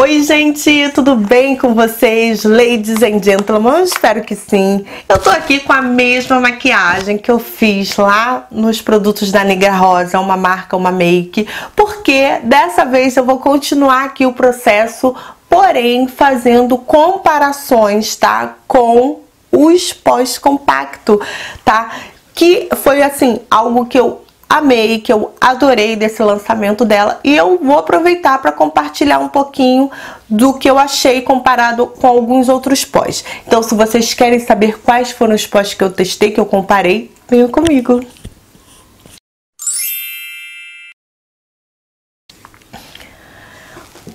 Oi, gente, tudo bem com vocês? Ladies and gentlemen, espero que sim. Eu tô aqui com a mesma maquiagem que eu fiz lá nos produtos da Negra Rosa, uma marca, uma make, porque dessa vez eu vou continuar aqui o processo, porém fazendo comparações, tá? Com os pós-compacto, tá? Que foi assim, algo que eu amei, que eu adorei desse lançamento dela e eu vou aproveitar para compartilhar um pouquinho do que eu achei comparado com alguns outros pós. Então, se vocês querem saber quais foram os pós que eu testei, que eu comparei, venham comigo.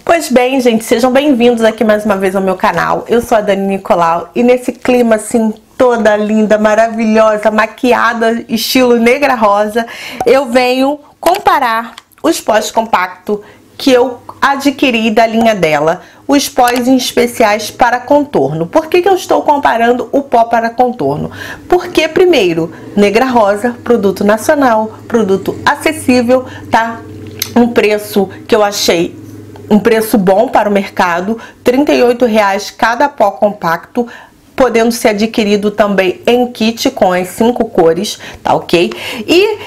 Pois bem, gente, sejam bem-vindos aqui mais uma vez ao meu canal. Eu sou a Dani Nicolau e nesse clima assim toda linda, maravilhosa, maquiada, estilo negra rosa, eu venho comparar os pós compacto que eu adquiri da linha dela, os pós especiais para contorno. Por que, que eu estou comparando o pó para contorno? Porque, primeiro, Negra Rosa, produto nacional, produto acessível, tá? Um preço que eu achei um preço bom para o mercado, R$ reais cada pó compacto, podendo ser adquirido também em kit com as cinco cores, tá ok? E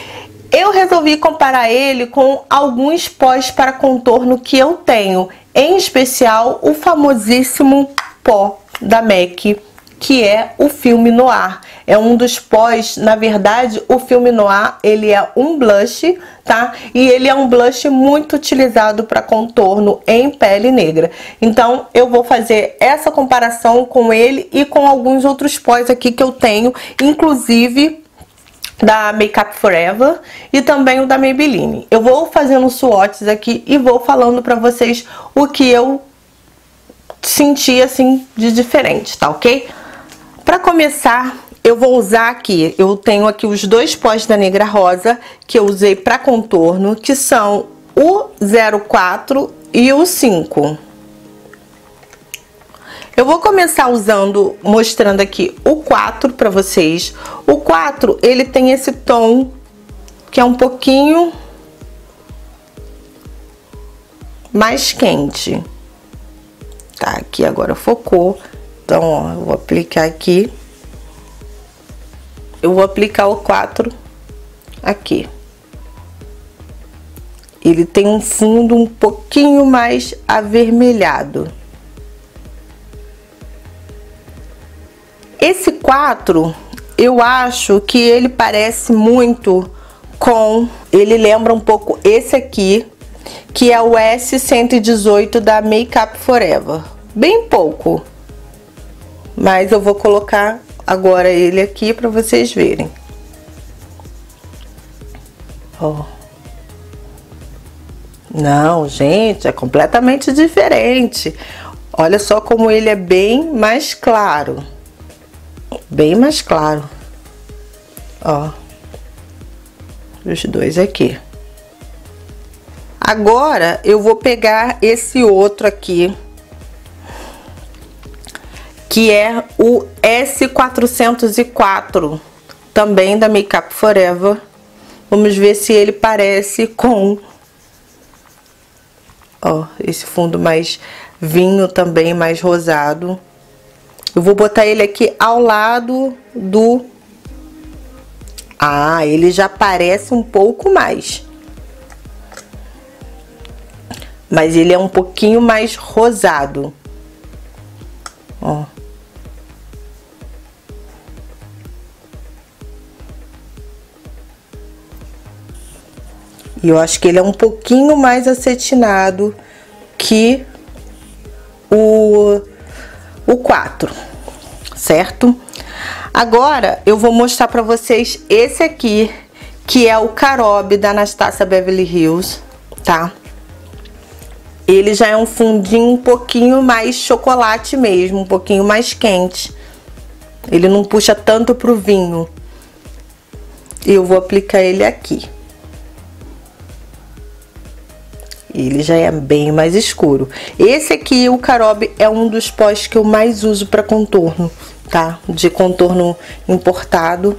eu resolvi comparar ele com alguns pós para contorno que eu tenho, em especial o famosíssimo pó da MAC que é o filme noir. É um dos pós, na verdade, o filme noir, ele é um blush, tá? E ele é um blush muito utilizado para contorno em pele negra. Então, eu vou fazer essa comparação com ele e com alguns outros pós aqui que eu tenho, inclusive da Makeup Forever e também o da Maybelline. Eu vou fazendo swatches aqui e vou falando para vocês o que eu senti assim de diferente, tá ok? Para começar, eu vou usar aqui, eu tenho aqui os dois pós da Negra Rosa que eu usei para contorno, que são o 04 e o 5. Eu vou começar usando, mostrando aqui o 4 para vocês. O 4, ele tem esse tom que é um pouquinho mais quente. Tá, aqui agora focou. Então, ó, eu vou aplicar aqui. Eu vou aplicar o 4 aqui. Ele tem um fundo um pouquinho mais avermelhado. Esse 4, eu acho que ele parece muito com... Ele lembra um pouco esse aqui, que é o S118 da Makeup Forever. Bem pouco. Mas eu vou colocar agora ele aqui para vocês verem. Ó. Não, gente, é completamente diferente. Olha só como ele é bem mais claro. Bem mais claro. Ó. Os dois aqui. Agora, eu vou pegar esse outro aqui que é o S404, também da Makeup Forever. Vamos ver se ele parece com ó, esse fundo mais vinho também, mais rosado. Eu vou botar ele aqui ao lado do... Ah, ele já parece um pouco mais. Mas ele é um pouquinho mais rosado. Ó. E eu acho que ele é um pouquinho mais acetinado que o, o 4, certo? Agora eu vou mostrar para vocês esse aqui, que é o Carob da Anastasia Beverly Hills, tá? Ele já é um fundinho um pouquinho mais chocolate mesmo, um pouquinho mais quente. Ele não puxa tanto pro vinho. Eu vou aplicar ele aqui. Ele já é bem mais escuro. Esse aqui, o Carob, é um dos pós que eu mais uso para contorno, tá? De contorno importado,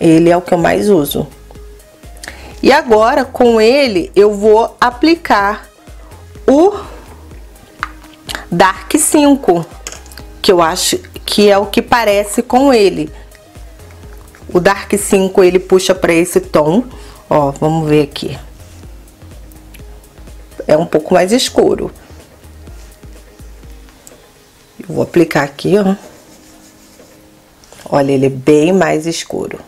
ele é o que eu mais uso. E agora, com ele, eu vou aplicar o Dark 5, que eu acho que é o que parece com ele. O Dark 5 ele puxa para esse tom, ó, vamos ver aqui. É um pouco mais escuro. Eu vou aplicar aqui, ó. Olha, ele é bem mais escuro.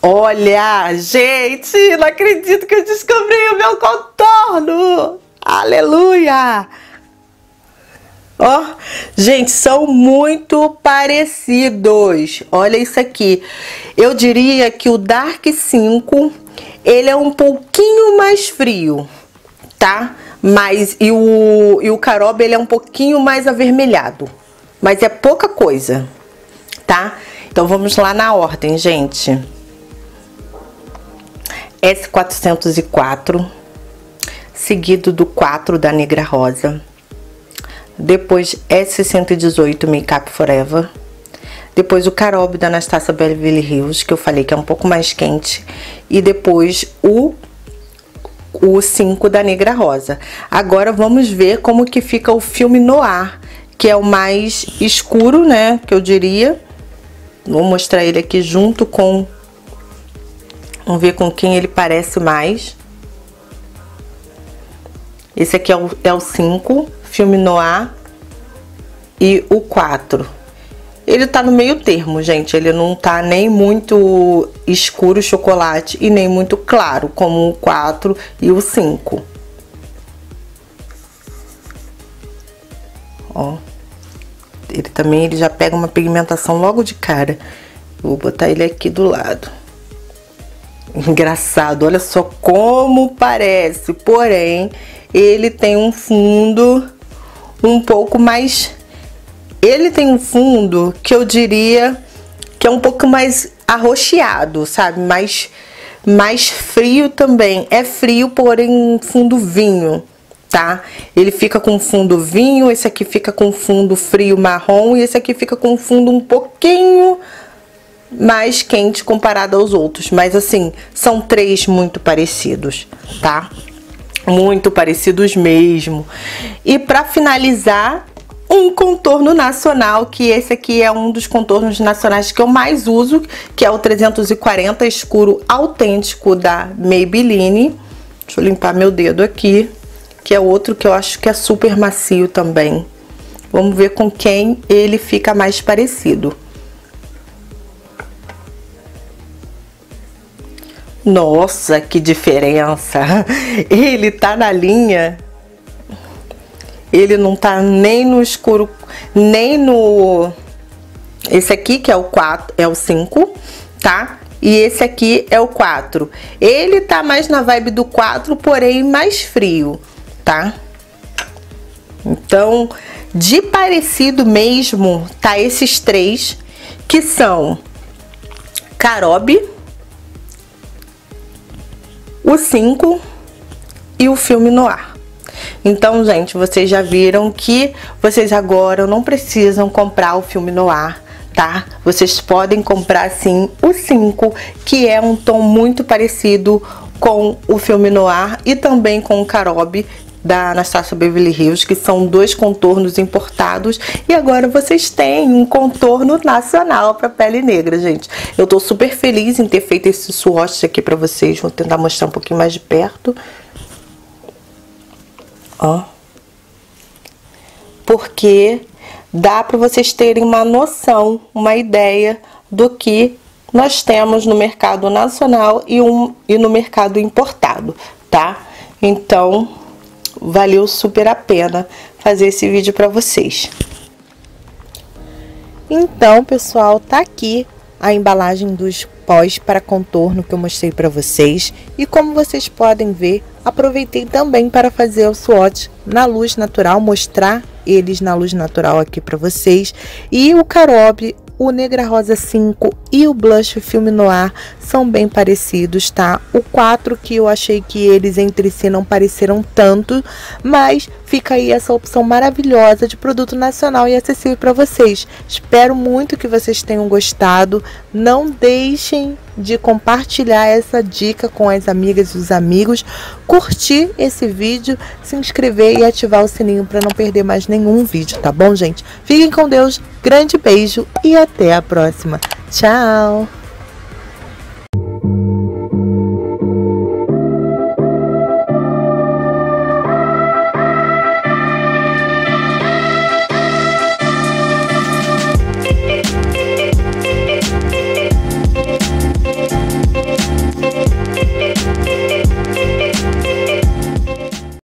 Olha, gente, não acredito que eu descobri o meu contorno. Aleluia! Ó, gente, são muito parecidos. Olha isso aqui. Eu diria que o Dark 5, ele é um pouquinho mais frio, tá? Mas, e o, e o Caroba, ele é um pouquinho mais avermelhado. Mas é pouca coisa, tá? Então, vamos lá na ordem, gente. S404, seguido do 4 da Negra Rosa. Depois S118 Makeup Forever. Depois o Carob da Anastasia Beverly Hills, que eu falei que é um pouco mais quente. E depois o o 5 da Negra Rosa. Agora vamos ver como que fica o filme Noir, que é o mais escuro, né, que eu diria. Vou mostrar ele aqui junto com Vamos ver com quem ele parece mais. Esse aqui é o, é o 5, filme noir. E o 4. Ele tá no meio termo, gente. Ele não tá nem muito escuro chocolate e nem muito claro, como o 4 e o 5. Ó. Ele também ele já pega uma pigmentação logo de cara. Vou botar ele aqui do lado. Engraçado, olha só como parece. Porém, ele tem um fundo um pouco mais. Ele tem um fundo que eu diria que é um pouco mais arroxeado, sabe? Mais, mais frio também. É frio, porém fundo vinho, tá? Ele fica com fundo vinho, esse aqui fica com fundo frio marrom e esse aqui fica com fundo um pouquinho mais quente comparado aos outros. Mas assim, são três muito parecidos, tá? Muito parecidos mesmo. E para finalizar, um contorno nacional, que esse aqui é um dos contornos nacionais que eu mais uso, que é o 340 escuro autêntico da Maybelline. Deixa eu limpar meu dedo aqui, que é outro que eu acho que é super macio também. Vamos ver com quem ele fica mais parecido. Nossa, que diferença! Ele tá na linha. Ele não tá nem no escuro, nem no. Esse aqui que é o 4, é o 5, tá? E esse aqui é o 4. Ele tá mais na vibe do 4, porém mais frio, tá? Então, de parecido mesmo, tá esses três, que são Carobe o 5 e o filme no ar. Então, gente, vocês já viram que vocês agora não precisam comprar o filme no ar, tá? Vocês podem comprar sim o 5, que é um tom muito parecido com o filme noir e também com o Carobe, da Anastasia Beverly Hills, que são dois contornos importados. E agora vocês têm um contorno nacional para pele negra, gente. Eu tô super feliz em ter feito esse swatch aqui para vocês. Vou tentar mostrar um pouquinho mais de perto. Ó. Porque dá para vocês terem uma noção, uma ideia do que nós temos no mercado nacional e, um, e no mercado importado, tá? Então, valeu super a pena fazer esse vídeo para vocês. Então, pessoal, tá aqui a embalagem dos pós para contorno que eu mostrei para vocês. E como vocês podem ver, aproveitei também para fazer o swatch na luz natural, mostrar eles na luz natural aqui para vocês. E o Carob, o Negra Rosa 5 e o Blush Filme Noir são bem parecidos, tá? O 4 que eu achei que eles entre si não pareceram tanto, mas fica aí essa opção maravilhosa de produto nacional e acessível para vocês. Espero muito que vocês tenham gostado. Não deixem de compartilhar essa dica com as amigas e os amigos, curtir esse vídeo, se inscrever e ativar o sininho para não perder mais nenhum vídeo, tá bom, gente? Fiquem com Deus, grande beijo e até a próxima. Tchau!